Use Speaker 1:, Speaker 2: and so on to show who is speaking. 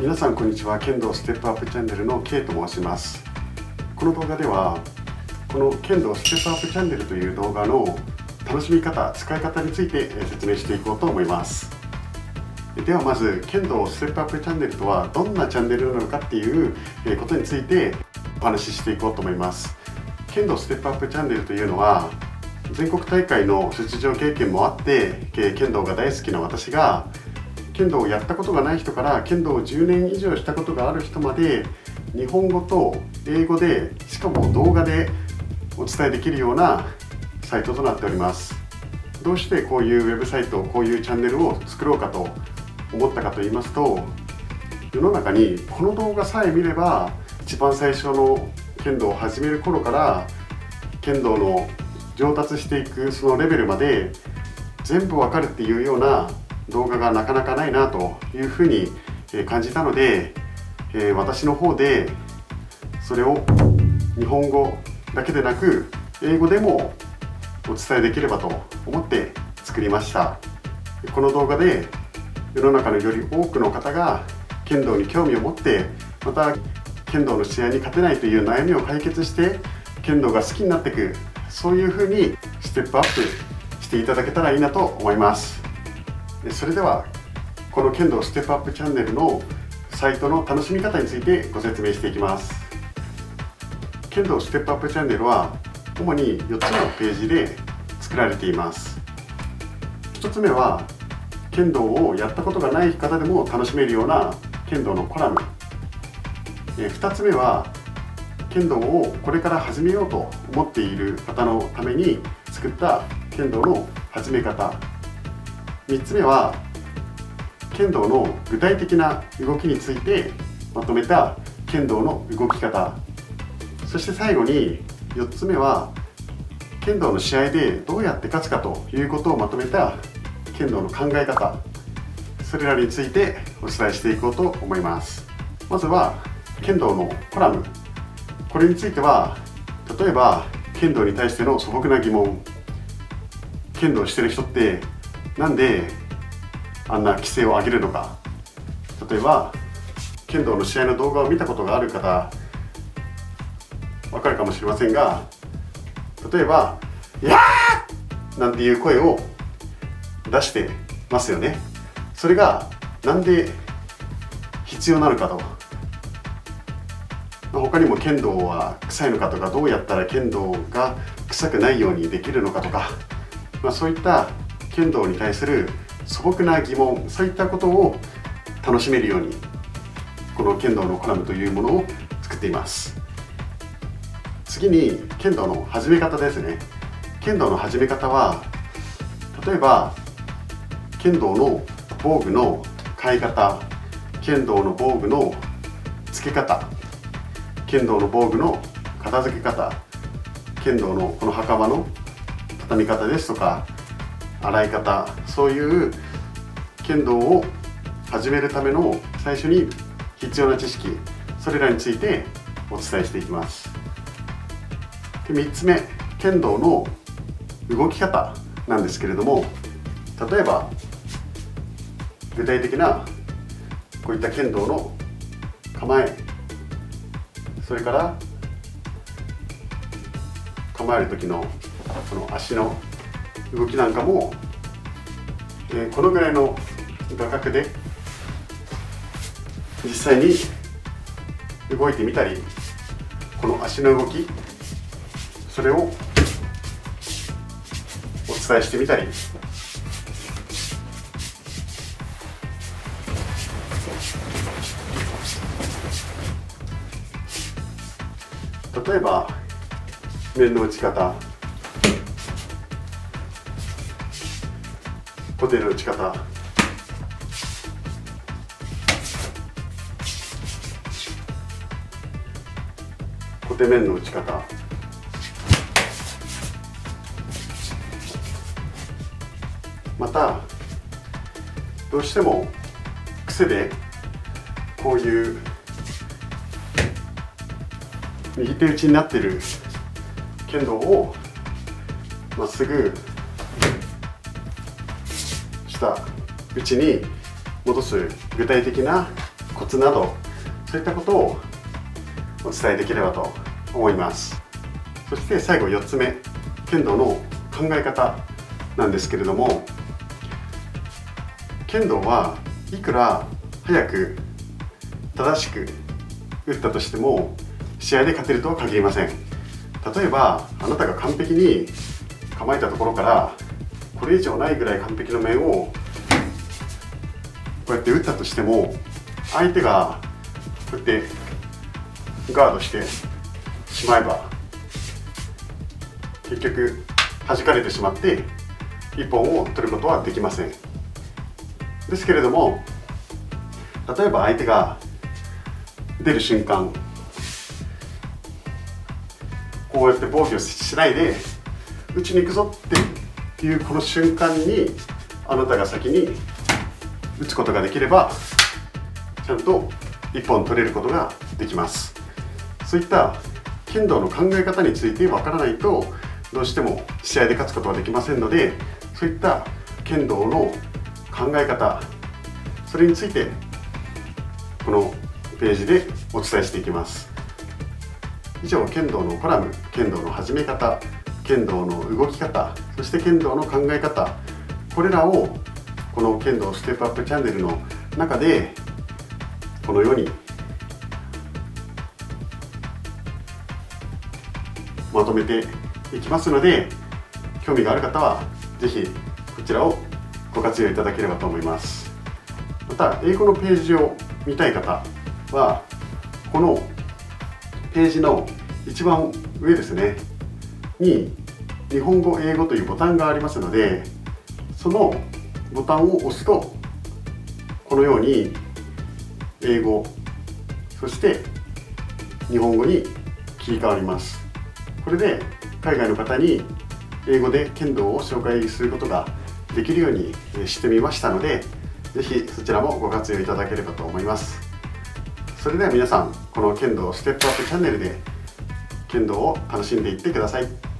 Speaker 1: 皆さんこんにちは。剣道ステップアップチャンネルの K と申します。この動画ではこの剣道ステップアップチャンネルという動画の楽しみ方使い方について説明していこうと思います。ではまず剣道ステップアップチャンネルとはどんなチャンネルなのかっていうことについてお話ししていこうと思います。剣道ステップアップチャンネルというのは全国大会の出場経験もあって剣道が大好きな私が剣道をやったことがない人から剣道を10年以上したことがある人まで日本語と英語でしかも動画でお伝えできるようなサイトとなっております。どうしてこういうウェブサイトこういうチャンネルを作ろうかと思ったかと言いますと世の中にこの動画さえ見れば一番最初の剣道を始める頃から剣道の上達していくそのレベルまで全部わかるっていうような動画がなかなかないなというふうに感じたので私の方でそれを日本語だけでなく英語でもお伝えできればと思って作りました。この動画で世の中のより多くの方が剣道に興味を持ってまた剣道の試合に勝てないという悩みを解決して剣道が好きになっていくそういうふうにステップアップしていただけたらいいなと思います。それではこの剣道ステップアップチャンネルのサイトの楽しみ方についてご説明していきます。剣道ステップアップチャンネルは主に4つのページで作られています。1つ目は剣道をやったことがない方でも楽しめるような剣道のコラム。2つ目は剣道をこれから始めようと思っている方のために作った剣道の始め方。3つ目は剣道の具体的な動きについてまとめた剣道の動き方。そして最後に4つ目は剣道の試合でどうやって勝つかということをまとめた剣道の考え方。それらについてお伝えしていこうと思います。まずは剣道のコラム。これについては例えば剣道に対しての素朴な疑問。剣道してる人ってなんであんな規制を上げるのか。例えば剣道の試合の動画を見たことがある方わかるかもしれませんが例えば「やー!」なんていう声を出してますよね。それがなんで必要なのかと。他にも剣道は臭いのかとかどうやったら剣道が臭くないようにできるのかとか、まあ、そういった剣道に対する素朴な疑問そういったことを楽しめるようにこの剣道のコラムというものを作っています。次に剣道の始め方ですね。剣道の始め方は例えば剣道の防具の買い方剣道の防具の付け方剣道の防具の片付け方剣道のこの袴の畳み方ですとか洗い方そういう剣道を始めるための最初に必要な知識それらについてお伝えしていきます。で3つ目剣道の動き方なんですけれども例えば具体的なこういった剣道の構えそれから構える時のこの足の動きなんかも、えー、このぐらいの画角で実際に動いてみたりこの足の動きそれをお伝えしてみたり例えば面の打ち方。固定の打ち方固定面の打ち方。またどうしても癖でこういう右手打ちになってる剣道をまっすぐした打ちに戻す具体的なコツなどそういったことをお伝えできればと思います。そして最後4つ目剣道の考え方なんですけれども剣道はいくら早く正しく打ったとしても試合で勝てるとは限りません。例えばあなたが完璧に構えたところからこれ以上ないぐらい完璧な面をこうやって打ったとしても相手がこうやってガードしてしまえば結局弾かれてしまって1本を取ることはできません。ですけれども例えば相手が出る瞬間こうやって防御しないで打ちに行くぞってていうこの瞬間にあなたが先に打つことができればちゃんと1本取れることができます。そういった剣道の考え方についてわからないとどうしても試合で勝つことはできませんのでそういった剣道の考え方それについてこのページでお伝えしていきます。以上剣道のコラム剣道の始め方剣道の動き方そして剣道の考え方これらをこの剣道ステップアップチャンネルの中でこのようにまとめていきますので興味がある方は是非こちらをご活用いただければと思います。また英語のページを見たい方はこのページの一番上ですね。に日本語英語というボタンがありますのでそのボタンを押すとこのように英語そして日本語に切り替わります。これで海外の方に英語で剣道を紹介することができるようにしてみましたので是非そちらもご活用いただければと思います。それでは皆さんこの剣道ステップアップチャンネルで剣道を楽しんでいってください。